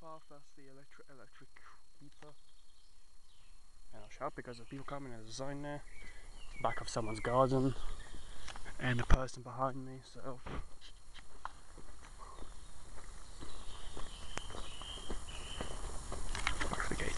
path, that's the electric electric creeper. And I'll shout because there's people coming, there's a sign there. Back of someone's garden. And the person behind me, so